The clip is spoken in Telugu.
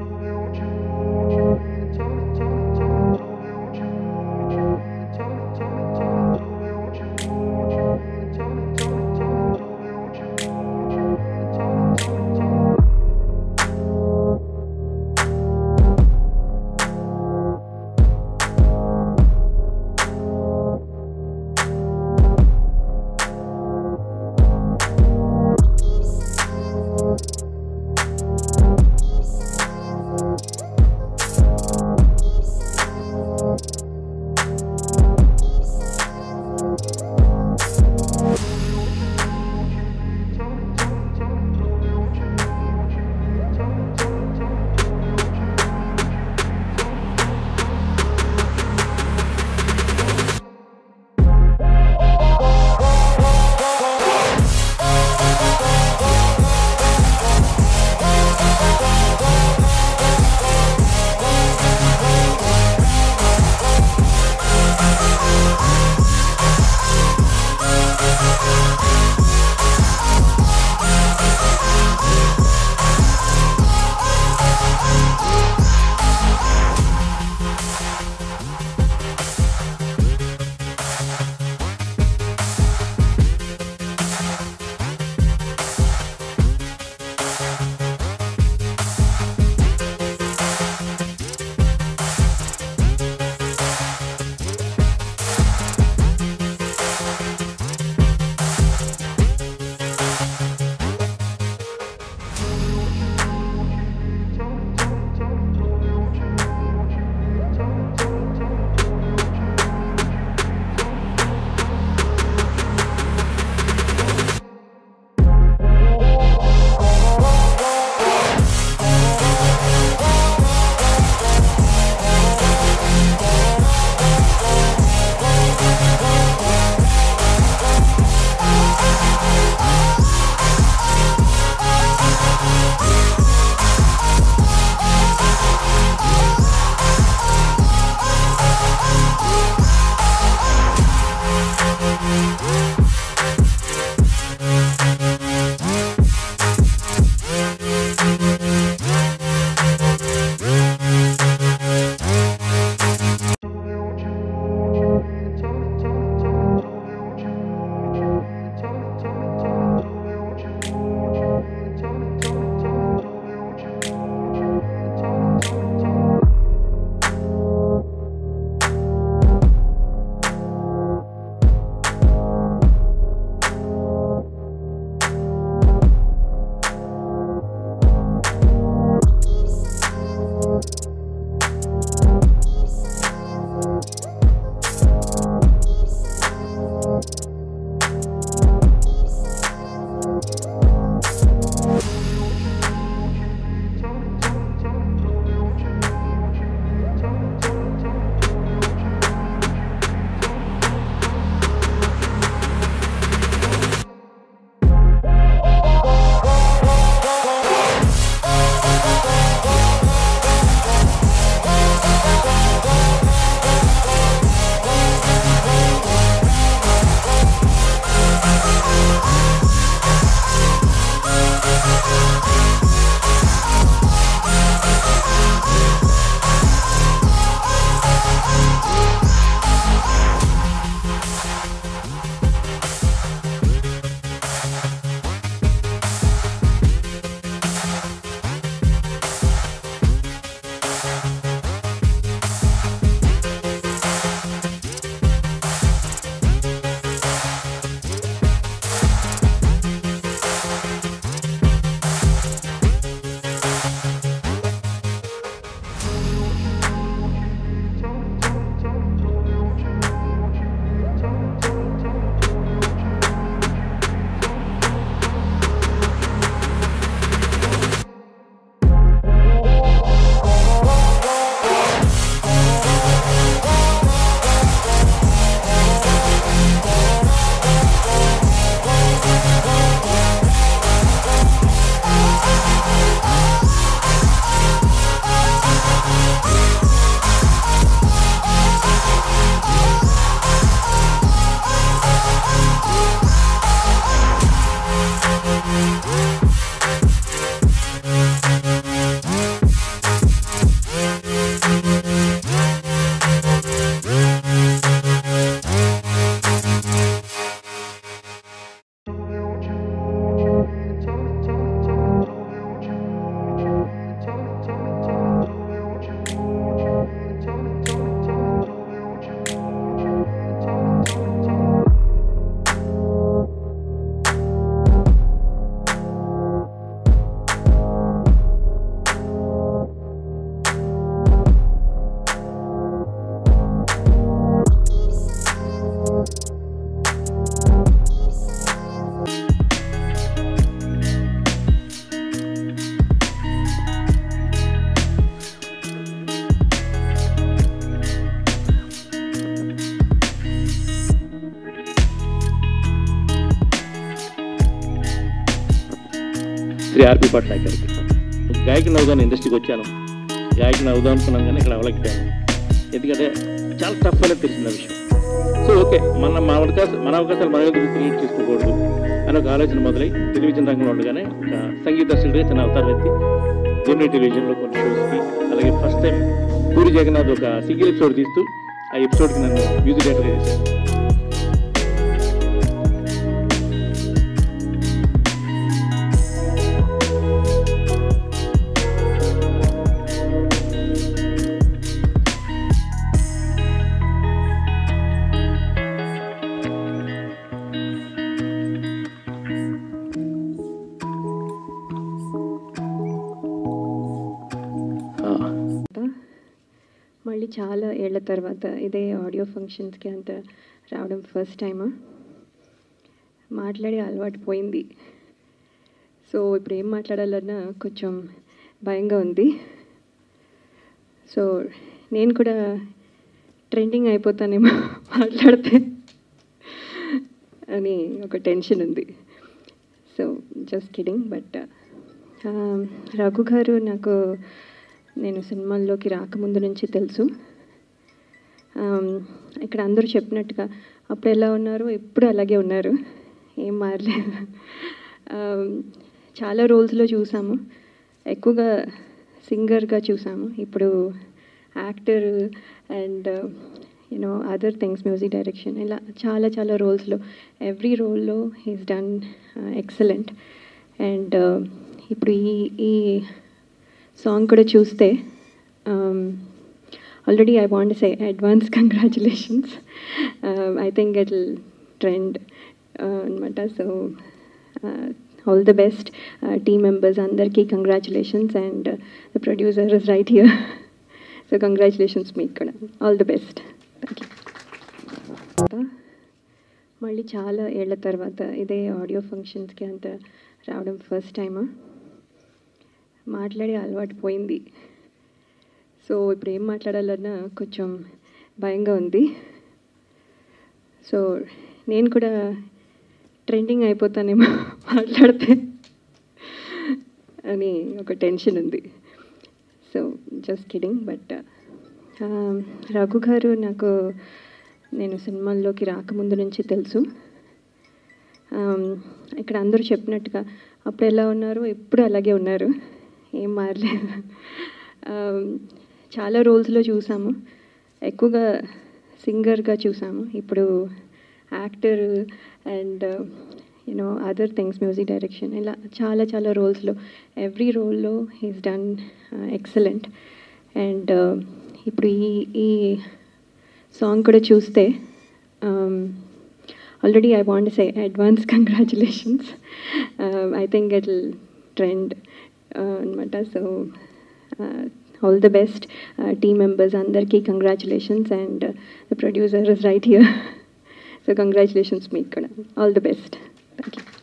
No veo శ్రీ ఆర్పి పట్నాయక్ గారికి. గాయకుని అవుదాను ఇండస్ట్రీకి వచ్చాను. గాయకి నవ్వుదాం అనుకున్నాను కానీ ఇక్కడ అవ్వలేకపోయాను ఎందుకంటే చాలా టఫ్ అనేది తెలిసిన విషయం. సో ఓకే మన మన అవకాశం మన అవకాశాలు మన ఎందుకు క్రియేట్ చేసుకోకూడదు అని ఒక ఆలోచన మొదలై టెలివిజన్ రంగంలో ఉండగానే ఒక సంగీత దర్శకుడిగా చిన్న అవతారం ఎత్తి జెమినీ టెలివిజన్లో కొన్ని షోస్కి అలాగే ఫస్ట్ టైం పూరి జగన్నాథ్ ఒక సింగిల్ ఎపిసోడ్ తీస్తూ ఆ ఎపిసోడ్కి నన్ను మ్యూజిక్ డైరెక్టర్ చేశాను మళ్ళీ చాలా ఏళ్ళ తర్వాత ఇదే ఆడియో ఫంక్షన్స్కి అంత రావడం ఫస్ట్ టైమా? మాట్లాడే అలవాటు పోయింది. సో ఇప్పుడు ఏం మాట్లాడాలన్నా కొంచెం భయంగా ఉంది. సో నేను కూడా ట్రెండింగ్ అయిపోతానేమో మాట్లాడితే అని ఒక టెన్షన్ ఉంది. So just kidding but Raghu garu నాకు నేను సినిమాల్లోకి రాకముందు నుంచి తెలుసు. ఇక్కడ అందరూ చెప్పినట్టుగా అప్పుడు ఎలా ఉన్నారు? ఎప్పుడు అలాగే ఉన్నారు? ఏం మారలేదు. చాలా రోల్స్లో చూసాము. ఎక్కువగా సింగర్గా చూసాము. ఇప్పుడు actor and you know other things music direction ఇలా చాలా చాలా రోల్స్లో ఎవ్రీ రోల్లో హీస్ డన్ ఎక్సలెంట్. అండ్ ఇప్పుడు ఈ ఈ సాంగ్ కూడా చూస్తే already I want say advance congratulations I think it trend అనమాట so all the best team members అందరికీ congratulations and the producer is right here so congratulations మీకు కూడా. All the best thank you మళ్ళీ చాలా ఏళ్ళ తర్వాత ఇదే ఆడియో ఫంక్షన్స్కి అంత రావడం ఫస్ట్ టైమా మాట్లాడే అలవాటు పోయింది. సో ఇప్పుడు ఏం మాట్లాడాలన్నా కొంచెం భయంగా ఉంది. సో నేను కూడా ట్రెండింగ్ అయిపోతానేమో మాట్లాడితే అని ఒక టెన్షన్ ఉంది. So just kidding but Raghu garu నాకు నేను సినిమాల్లోకి రాకముందు నుంచి తెలుసు. ఇక్కడ అందరూ చెప్పినట్టుగా అప్పుడు ఎలా ఉన్నారు? ఇప్పుడు అలాగే ఉన్నారు? ఏం మారలేదు. చాలా రోల్స్లో చూసాము. ఎక్కువగా సింగర్గా చూసాము. ఇప్పుడు actor and you know other things music direction ఇలా చాలా చాలా రోల్స్లో. ఎవ్రీ రోల్లో హీస్ డన్ ఎక్సలెంట్. అండ్ ఇప్పుడు ఈ ఈ సాంగ్ కూడా చూస్తే already I want say advance congratulations. I think it trend. అనమాట so all the best team members అందరికీ congratulations and the producer is right here so congratulations మీకు కూడా. All the best thank you